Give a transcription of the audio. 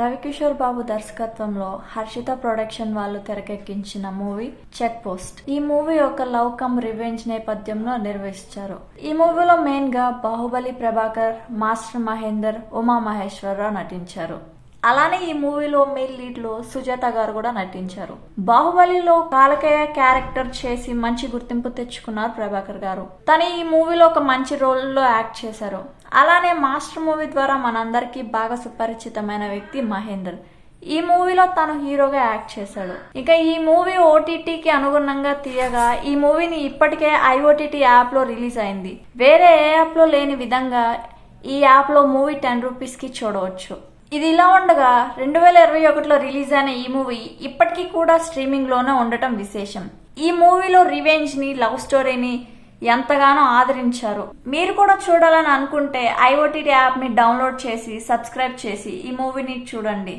రవికిషోర్ బాబు దర్శకత్వంలో హర్షిత ప్రొడక్షన్ వాళ్ళు తెరకెక్కించిన మూవీ చెక్ పోస్ట్ ఈ మూవీ ఒక లవ్ కమ్ రివెంజ్ నేపథ్యంలో నిర్వహించారు ఈ మూవీలో మెయిన్గా బాహుబలి ప్రభాకర్ మాస్టర్ మహేందర్ ఉమా మహేశ్వరరావు నటించారు. అలానే ఈ మూవీలో మెయిన్ లీడ్లో సుజాత గారు కూడా నటించారు. బాహుబలిలో కాలకేయ క్యారెక్టర్ చేసి మంచి గుర్తింపు తెచ్చుకున్నారు ప్రభాకర్ గారు. తను ఈ మూవీలో ఒక మంచి రోల్లో యాక్ట్ చేశారు. అలానే మాస్టర్ మూవీ ద్వారా మనందరికీ బాగా సుపరిచితమైన వ్యక్తి మహేందర్. ఈ మూవీలో తను హీరోగా యాక్ట్ చేశాడు. ఇక ఈ మూవీ ఓటీటీకి అనుగుణంగా తీయగా ఈ మూవీని ఇప్పటికే ఐఓటీటీ యాప్లో రిలీజ్ అయింది. వేరే ఏ యాప్లో లేని విధంగా ఈ యాప్లో మూవీ టెన్ రూపీస్కి చూడవచ్చు. ఇది ఇలా ఉండగా రెండు వేల ఇరవై ఒకటిలో రిలీజ్ అయిన ఈ మూవీ ఇప్పటికీ కూడా స్ట్రీమింగ్లోనే ఉండటం విశేషం. ఈ మూవీలో రివెంజ్ని లవ్ స్టోరీని ఎంతగానో ఆదరించారు. మీరు కూడా చూడాలని అనుకుంటే ఐఓటీటీ యాప్ని డౌన్లోడ్ చేసి సబ్స్క్రైబ్ చేసి ఈ మూవీని చూడండి.